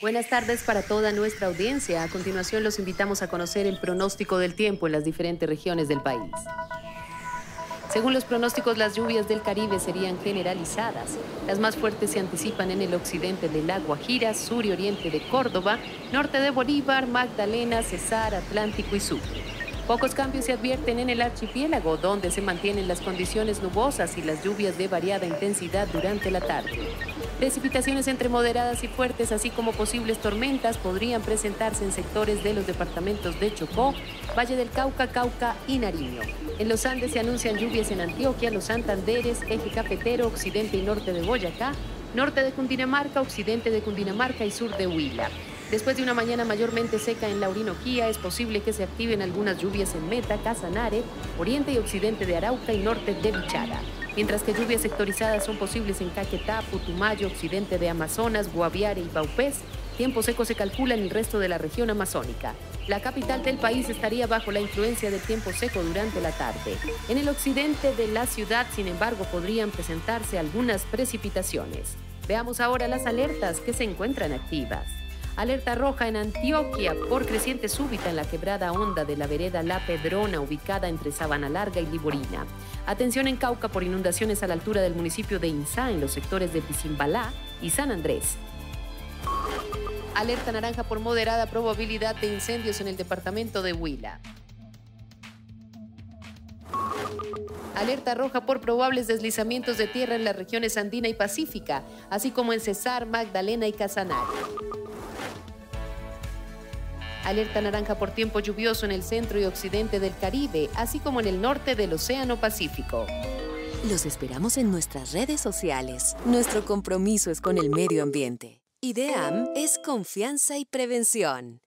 Buenas tardes para toda nuestra audiencia. A continuación los invitamos a conocer el pronóstico del tiempo en las diferentes regiones del país. Según los pronósticos, las lluvias del Caribe serían generalizadas. Las más fuertes se anticipan en el occidente del La Guajira, sur y oriente de Córdoba, norte de Bolívar, Magdalena, Cesar, Atlántico y Sucre. Pocos cambios se advierten en el archipiélago, donde se mantienen las condiciones nubosas y las lluvias de variada intensidad durante la tarde. Precipitaciones entre moderadas y fuertes, así como posibles tormentas, podrían presentarse en sectores de los departamentos de Chocó, Valle del Cauca, Cauca y Nariño. En los Andes se anuncian lluvias en Antioquia, los Santanderes, eje cafetero, occidente y norte de Boyacá, norte de Cundinamarca, occidente de Cundinamarca y sur de Huila. Después de una mañana mayormente seca en la Orinoquía, es posible que se activen algunas lluvias en Meta, Casanare, oriente y occidente de Arauca y norte de Bichara. Mientras que lluvias sectorizadas son posibles en Caquetá, Putumayo, occidente de Amazonas, Guaviare y Baupés, tiempo seco se calcula en el resto de la región amazónica. La capital del país estaría bajo la influencia del tiempo seco durante la tarde. En el occidente de la ciudad, sin embargo, podrían presentarse algunas precipitaciones. Veamos ahora las alertas que se encuentran activas. Alerta roja en Antioquia por creciente súbita en la quebrada honda de la vereda La Pedrona, ubicada entre Sabana Larga y Liborina. Atención en Cauca por inundaciones a la altura del municipio de Insá, en los sectores de Pizimbalá y San Andrés. Alerta naranja por moderada probabilidad de incendios en el departamento de Huila. Alerta roja por probables deslizamientos de tierra en las regiones andina y pacífica, así como en Cesar, Magdalena y Casanare. Alerta naranja por tiempo lluvioso en el centro y occidente del Caribe, así como en el norte del Océano Pacífico. Los esperamos en nuestras redes sociales. Nuestro compromiso es con el medio ambiente. IDEAM es confianza y prevención.